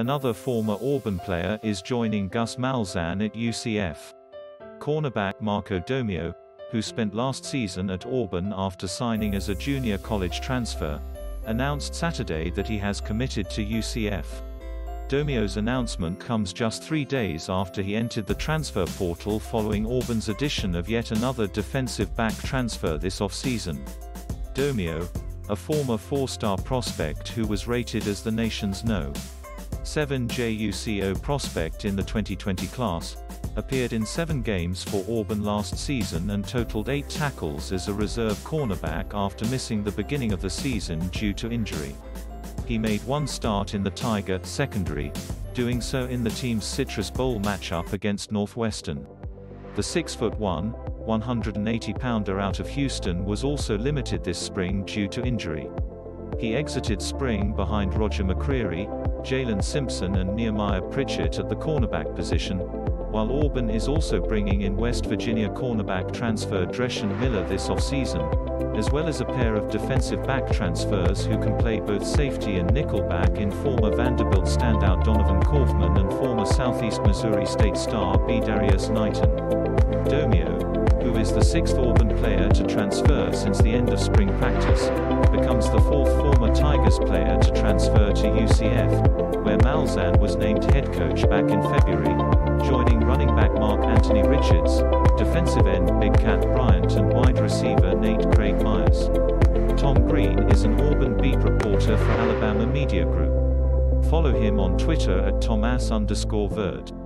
Another former Auburn player is joining Gus Malzahn at UCF. Cornerback Marco Domio, who spent last season at Auburn after signing as a junior college transfer, announced Saturday that he has committed to UCF. Domio's announcement comes just three days after he entered the transfer portal following Auburn's addition of yet another defensive back transfer this offseason. Domio, a former four-star prospect who was rated as the nation's no. 7 JUCO prospect in the 2020 class, appeared in seven games for Auburn last season and totaled eight tackles as a reserve cornerback after missing the beginning of the season due to injury. He made one start in the Tiger secondary, doing so in the team's Citrus Bowl matchup against Northwestern. The 6'1", 180-pounder out of Houston was also limited this spring due to injury. He exited spring behind Roger McCreary, Jaylin Simpson and Nehemiah Pritchett at the cornerback position, while Auburn is also bringing in West Virginia cornerback transfer Dreshun Miller this offseason, as well as a pair of defensive back transfers who can play both safety and nickelback in former Vanderbilt standout Donovan Kaufman and former Southeast Missouri State star Bydarrius Knighten. Domio, who is the sixth Auburn player to transfer since the end of spring practice, becomes the fourth former Tigers player to transfer to UCF, where Malzahn was named head coach back in February, joining running back Mark-Antony Richards, defensive end Big Kat Bryant and wide receiver Nate Craig Myers. Tom Green is an Auburn beat reporter for Alabama Media Group. Follow him on Twitter at Thomas underscore.